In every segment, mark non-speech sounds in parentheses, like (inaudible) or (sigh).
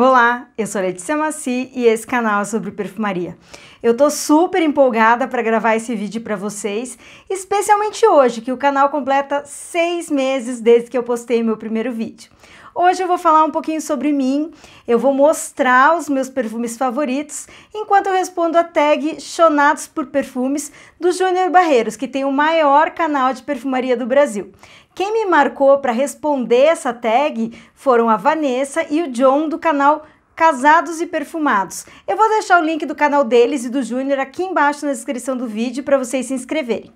Olá, eu sou Letícia Maci e esse canal é sobre perfumaria. Eu tô super empolgada para gravar esse vídeo para vocês, especialmente hoje, que o canal completa seis meses desde que eu postei meu primeiro vídeo. Hoje eu vou falar um pouquinho sobre mim, eu vou mostrar os meus perfumes favoritos, enquanto eu respondo a tag Chonados por Perfumes do Júnior Barreiros, que tem o maior canal de perfumaria do Brasil. Quem me marcou para responder essa tag foram a Vanessa e o John do canal Casados e Perfumados. Eu vou deixar o link do canal deles e do Júnior aqui embaixo na descrição do vídeo para vocês se inscreverem.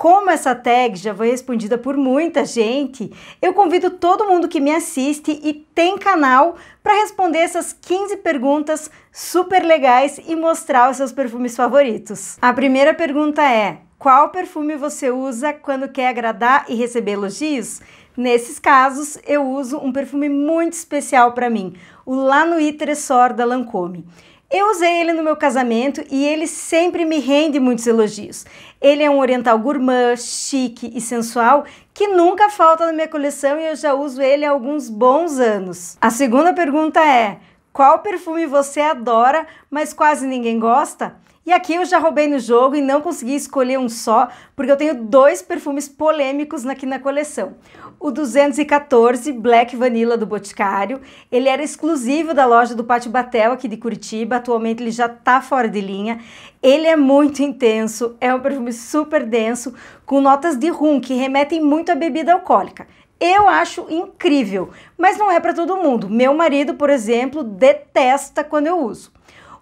Como essa tag já foi respondida por muita gente, eu convido todo mundo que me assiste e tem canal para responder essas 15 perguntas super legais e mostrar os seus perfumes favoritos. A primeira pergunta é: qual perfume você usa quando quer agradar e receber elogios? Nesses casos, eu uso um perfume muito especial para mim, o La Nuit Tresor da Lancôme. Eu usei ele no meu casamento e ele sempre me rende muitos elogios. Ele é um oriental gourmand, chique e sensual que nunca falta na minha coleção e eu já uso ele há alguns bons anos. A segunda pergunta é: qual perfume você adora, mas quase ninguém gosta? E aqui eu já roubei no jogo e não consegui escolher um só, porque eu tenho dois perfumes polêmicos aqui na coleção. O 214 Black Vanilla do Boticário, ele era exclusivo da loja do Pátio Batel aqui de Curitiba, atualmente ele já tá fora de linha. Ele é muito intenso, é um perfume super denso, com notas de rum que remetem muito à bebida alcoólica. Eu acho incrível, mas não é para todo mundo. Meu marido, por exemplo, detesta quando eu uso.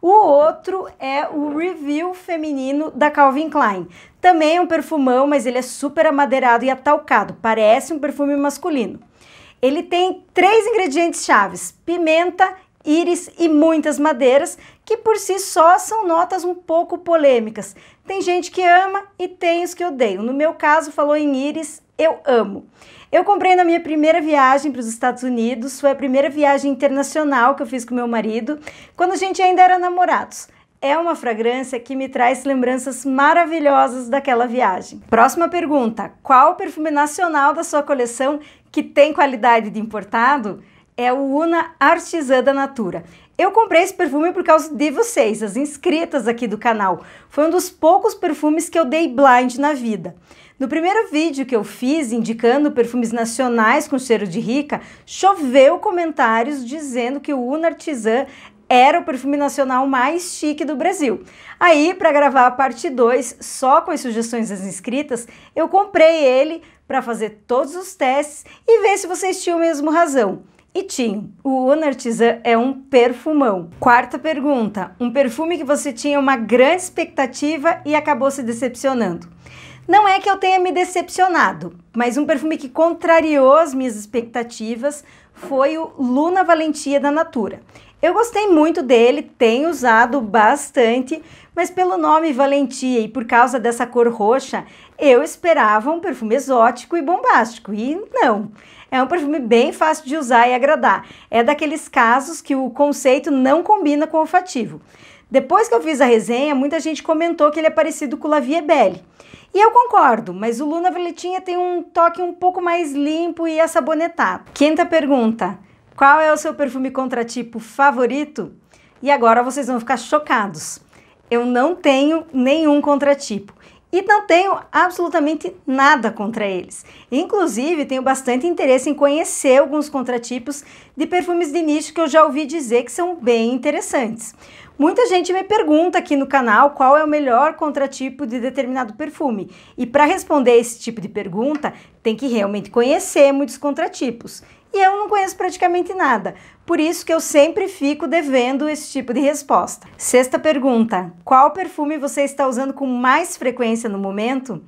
O outro é o Review Feminino da Calvin Klein. Também é um perfumão, mas ele é super amadeirado e atalcado, parece um perfume masculino. Ele tem três ingredientes chaves: pimenta, íris e muitas madeiras, que por si só são notas um pouco polêmicas. Tem gente que ama e tem os que odeiam. No meu caso, falou em íris, eu amo. Eu comprei na minha primeira viagem para os Estados Unidos, foi a primeira viagem internacional que eu fiz com meu marido, quando a gente ainda era namorados. É uma fragrância que me traz lembranças maravilhosas daquela viagem. Próxima pergunta: qual perfume nacional da sua coleção que tem qualidade de importado? É o Una Artisan da Natura. Eu comprei esse perfume por causa de vocês, as inscritas aqui do canal. Foi um dos poucos perfumes que eu dei blind na vida. No primeiro vídeo que eu fiz indicando perfumes nacionais com cheiro de rica, choveu comentários dizendo que o Una Artisan era o perfume nacional mais chique do Brasil. Aí, para gravar a parte 2, só com as sugestões das inscritas, eu comprei ele para fazer todos os testes e ver se vocês tinham mesmo razão. E tinham. O Una Artisan é um perfumão. Quarta pergunta: um perfume que você tinha uma grande expectativa e acabou se decepcionando. Não é que eu tenha me decepcionado, mas um perfume que contrariou as minhas expectativas foi o Luna Valentia da Natura. Eu gostei muito dele, tenho usado bastante, mas pelo nome Valentia e por causa dessa cor roxa, eu esperava um perfume exótico e bombástico, e não. É um perfume bem fácil de usar e agradar. É daqueles casos que o conceito não combina com o olfativo. Depois que eu fiz a resenha, muita gente comentou que ele é parecido com o La Vie Belle. E eu concordo, mas o Luna Violetinha tem um toque um pouco mais limpo e assabonetado. Quinta pergunta: qual é o seu perfume contratipo favorito? E agora vocês vão ficar chocados. Eu não tenho nenhum contratipo e não tenho absolutamente nada contra eles. Inclusive, tenho bastante interesse em conhecer alguns contratipos de perfumes de nicho que eu já ouvi dizer que são bem interessantes. Muita gente me pergunta aqui no canal qual é o melhor contratipo de determinado perfume. E para responder esse tipo de pergunta, tem que realmente conhecer muitos contratipos. E eu não conheço praticamente nada. Por isso que eu sempre fico devendo esse tipo de resposta. Sexta pergunta: qual perfume você está usando com mais frequência no momento?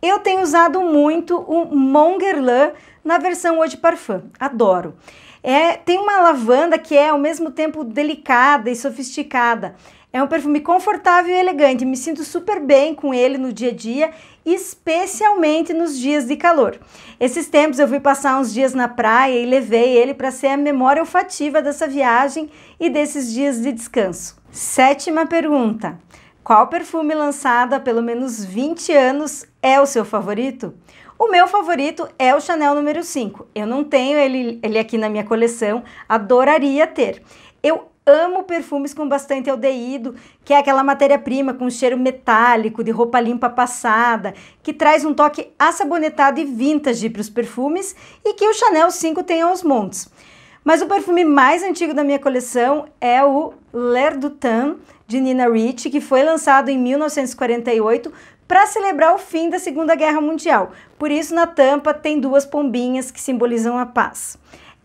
Eu tenho usado muito o Monguerlain na versão Eau de Parfum. Adoro. É, tem uma lavanda que é ao mesmo tempo delicada e sofisticada. É um perfume confortável e elegante. Me sinto super bem com ele no dia a dia, especialmente nos dias de calor. Esses tempos eu fui passar uns dias na praia e levei ele para ser a memória olfativa dessa viagem e desses dias de descanso. Sétima pergunta: qual perfume lançado há pelo menos 20 anos é o seu favorito? O meu favorito é o Chanel número 5. Eu não tenho ele, ele aqui na minha coleção, adoraria ter. Eu amo perfumes com bastante aldeído, que é aquela matéria-prima com cheiro metálico, de roupa limpa passada, que traz um toque assabonetado e vintage para os perfumes e que o Chanel 5 tem aos montes. Mas o perfume mais antigo da minha coleção é o L'air du Temps de Nina Ricci, que foi lançado em 1948 para celebrar o fim da Segunda Guerra Mundial. Por isso, na tampa tem duas pombinhas que simbolizam a paz.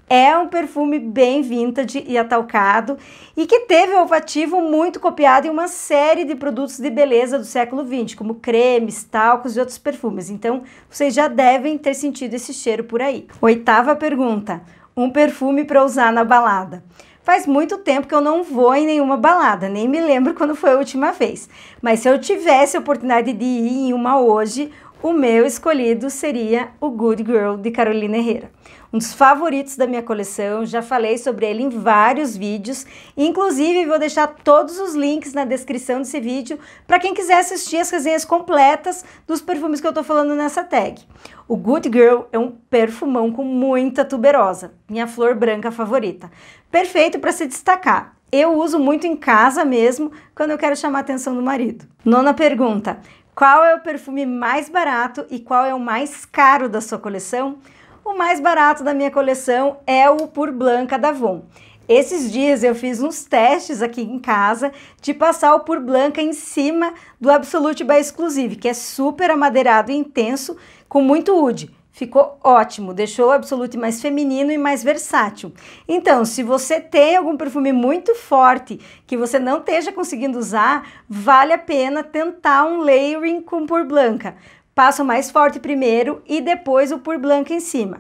É um perfume bem vintage e atalcado e que teve olfativo muito copiado em uma série de produtos de beleza do século XX, como cremes, talcos e outros perfumes. Então, vocês já devem ter sentido esse cheiro por aí. Oitava pergunta: um perfume para usar na balada. Faz muito tempo que eu não vou em nenhuma balada, nem me lembro quando foi a última vez. Mas se eu tivesse a oportunidade de ir em uma hoje, o meu escolhido seria o Good Girl de Carolina Herrera. Um dos favoritos da minha coleção, já falei sobre ele em vários vídeos, inclusive vou deixar todos os links na descrição desse vídeo para quem quiser assistir as resenhas completas dos perfumes que eu estou falando nessa tag. O Good Girl é um perfumão com muita tuberosa, minha flor branca favorita. Perfeito para se destacar. Eu uso muito em casa mesmo, quando eu quero chamar a atenção do marido. Nona pergunta: qual é o perfume mais barato e qual é o mais caro da sua coleção? O mais barato da minha coleção é o Pur Blanca da Avon. Esses dias eu fiz uns testes aqui em casa de passar o Pur Blanca em cima do Absolute by Exclusive, que é super amadeirado e intenso, com muito oud. Ficou ótimo, deixou o Absolute mais feminino e mais versátil. Então, se você tem algum perfume muito forte que você não esteja conseguindo usar, vale a pena tentar um layering com Pur Blanca. Passa o mais forte primeiro e depois o Pur Blanca em cima.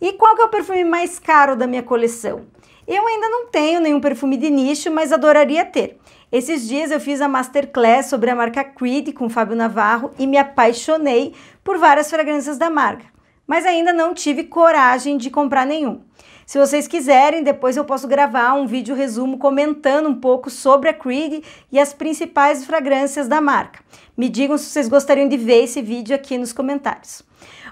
E qual que é o perfume mais caro da minha coleção? Eu ainda não tenho nenhum perfume de nicho, mas adoraria ter. Esses dias eu fiz a masterclass sobre a marca Creed com Fábio Navarro e me apaixonei por várias fragrâncias da marca, mas ainda não tive coragem de comprar nenhum. Se vocês quiserem, depois eu posso gravar um vídeo resumo comentando um pouco sobre a Creed e as principais fragrâncias da marca. Me digam se vocês gostariam de ver esse vídeo aqui nos comentários.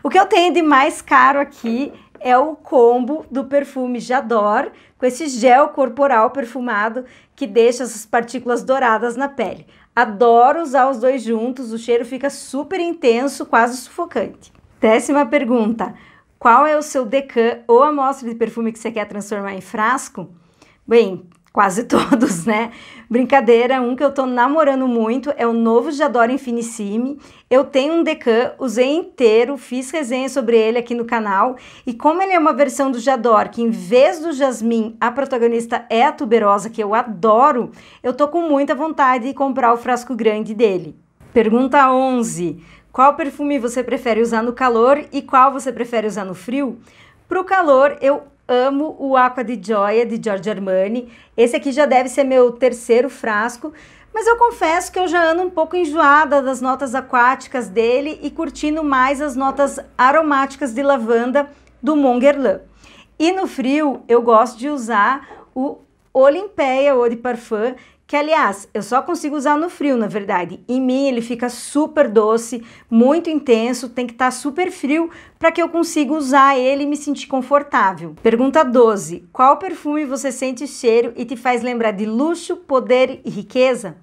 O que eu tenho de mais caro aqui é o combo do perfume Jador com esse gel corporal perfumado que deixa essas partículas douradas na pele. Adoro usar os dois juntos, o cheiro fica super intenso, quase sufocante. Décima pergunta: qual é o seu decan ou amostra de perfume que você quer transformar em frasco? Bem, quase (laughs) todos, né? Brincadeira, um que eu tô namorando muito é o novo Jador Infinissime. Eu tenho um Decan, usei inteiro, fiz resenha sobre ele aqui no canal. E como ele é uma versão do Jador, que em vez do Jasmine, a protagonista é a tuberosa, que eu adoro, eu tô com muita vontade de comprar o frasco grande dele. Pergunta 11. Qual perfume você prefere usar no calor e qual você prefere usar no frio? Para o calor, eu amo o Aqua di Gioia de Giorgio Armani. Esse aqui já deve ser meu terceiro frasco, mas eu confesso que eu já ando um pouco enjoada das notas aquáticas dele e curtindo mais as notas aromáticas de lavanda do Monguerlain. E no frio, eu gosto de usar o Olympia Eau de Parfum, que aliás eu só consigo usar no frio, na verdade. Em mim ele fica super doce, muito intenso, tem que estar tá super frio para que eu consiga usar ele e me sentir confortável. Pergunta 12: Qual perfume você sente cheiro e te faz lembrar de luxo, poder e riqueza?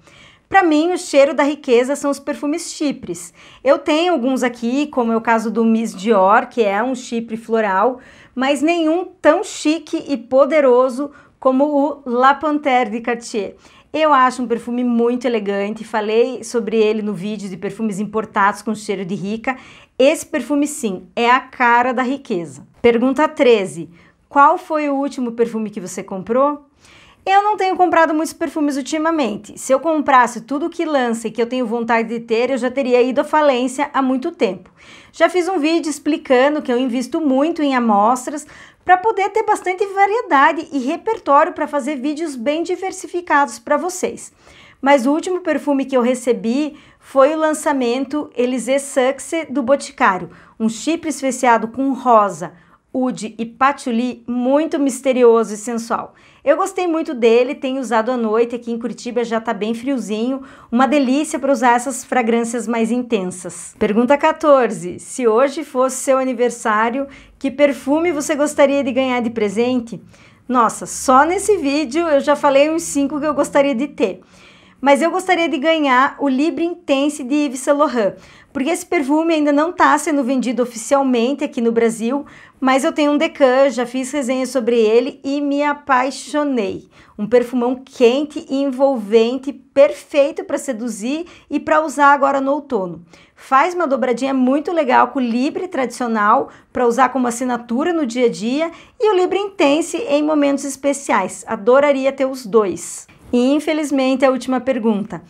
Para mim, o cheiro da riqueza são os perfumes chipres. Eu tenho alguns aqui, como é o caso do Miss Dior, que é um chipre floral, mas nenhum tão chique e poderoso como o La Panthère de Cartier. Eu acho um perfume muito elegante, falei sobre ele no vídeo de perfumes importados com cheiro de rica. Esse perfume, sim, é a cara da riqueza. Pergunta 13: Qual foi o último perfume que você comprou? Eu não tenho comprado muitos perfumes ultimamente. Se eu comprasse tudo que lança e que eu tenho vontade de ter, eu já teria ido à falência há muito tempo. Já fiz um vídeo explicando que eu invisto muito em amostras, para poder ter bastante variedade e repertório para fazer vídeos bem diversificados para vocês. Mas o último perfume que eu recebi foi o lançamento Elysée Success do Boticário, um chip especiado com rosa, Oud e patchouli muito misterioso e sensual. Eu gostei muito dele, tenho usado à noite aqui em Curitiba, já tá bem friozinho, uma delícia para usar essas fragrâncias mais intensas. Pergunta 14: se hoje fosse seu aniversário, que perfume você gostaria de ganhar de presente? Nossa, só nesse vídeo eu já falei uns 5 que eu gostaria de ter. Mas eu gostaria de ganhar o Libre Intense de Yves Saint Laurent, porque esse perfume ainda não está sendo vendido oficialmente aqui no Brasil, mas eu tenho um Decan, já fiz resenha sobre ele e me apaixonei. Um perfumão quente e envolvente, perfeito para seduzir e para usar agora no outono. Faz uma dobradinha muito legal com o Libre tradicional para usar como assinatura no dia a dia e o Libre Intense em momentos especiais. Adoraria ter os dois. E infelizmente a última pergunta.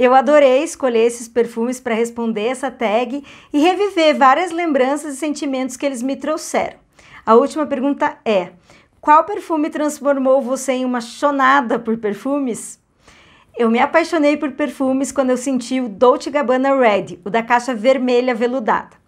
Eu adorei escolher esses perfumes para responder essa tag e reviver várias lembranças e sentimentos que eles me trouxeram. A última pergunta é: qual perfume transformou você em uma chonada por perfumes? Eu me apaixonei por perfumes quando eu senti o Dolce Gabbana Red, o da caixa vermelha veludada.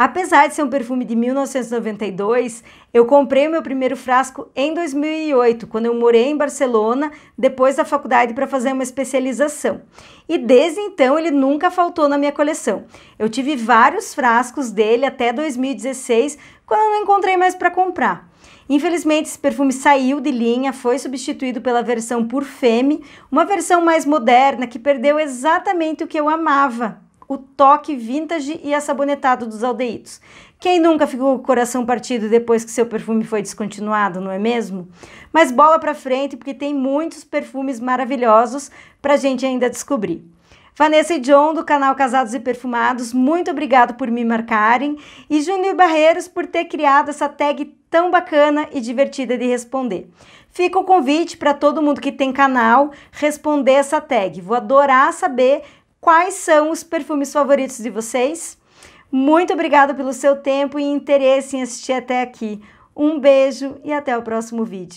Apesar de ser um perfume de 1992, eu comprei o meu primeiro frasco em 2008, quando eu morei em Barcelona, depois da faculdade para fazer uma especialização. E desde então ele nunca faltou na minha coleção. Eu tive vários frascos dele até 2016, quando eu não encontrei mais para comprar. Infelizmente, esse perfume saiu de linha, foi substituído pela versão por Femme, uma versão mais moderna que perdeu exatamente o que eu amava, o toque vintage e assabonetado dos aldeídos. Quem nunca ficou com o coração partido depois que seu perfume foi descontinuado, não é mesmo? Mas bola para frente porque tem muitos perfumes maravilhosos para a gente ainda descobrir. Vanessa e John, do canal Casados e Perfumados, muito obrigado por me marcarem. E Júnior Barreiros por ter criado essa tag tão bacana e divertida de responder. Fica o convite para todo mundo que tem canal responder essa tag. Vou adorar saber quais são os perfumes favoritos de vocês. Muito obrigada pelo seu tempo e interesse em assistir até aqui. Um beijo e até o próximo vídeo.